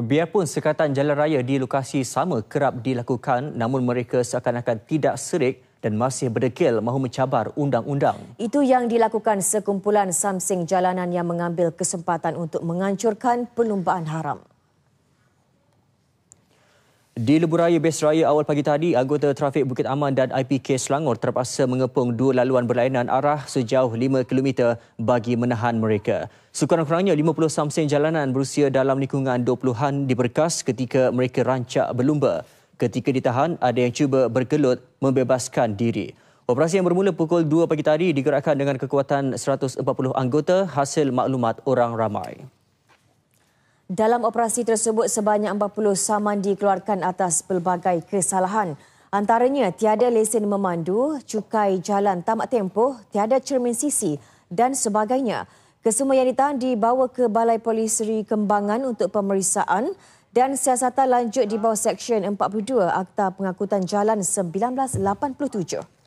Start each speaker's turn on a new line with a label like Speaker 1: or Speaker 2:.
Speaker 1: Biarpun sekatan jalan raya di lokasi sama kerap dilakukan namun mereka seakan-akan tidak serik dan masih berdegil mahu mencabar undang-undang.
Speaker 2: Itu yang dilakukan sekumpulan samsing jalanan yang mengambil kesempatan untuk mengancurkan perlumbaan haram.
Speaker 1: Di Lebuh Raya Bes Raya awal pagi tadi, anggota trafik Bukit Aman dan IPK Selangor terpaksa mengepung dua laluan berlainan arah sejauh 5 km bagi menahan mereka. Sekurang-kurangnya 50 samsen jalanan berusia dalam lingkungan 20-an diberkas ketika mereka rancak berlumba. Ketika ditahan, ada yang cuba bergelut membebaskan diri. Operasi yang bermula pukul 2 pagi tadi digerakkan dengan kekuatan 140 anggota hasil maklumat orang ramai.
Speaker 2: Dalam operasi tersebut, sebanyak 40 saman dikeluarkan atas pelbagai kesalahan. Antaranya tiada lesen memandu, cukai jalan tamak tempoh, tiada cermin sisi dan sebagainya. Kesemua yang ditahan dibawa ke Balai Polis Seri Kembangan untuk pemeriksaan dan siasatan lanjut di bawah Seksyen 42 Akta Pengangkutan Jalan 1987.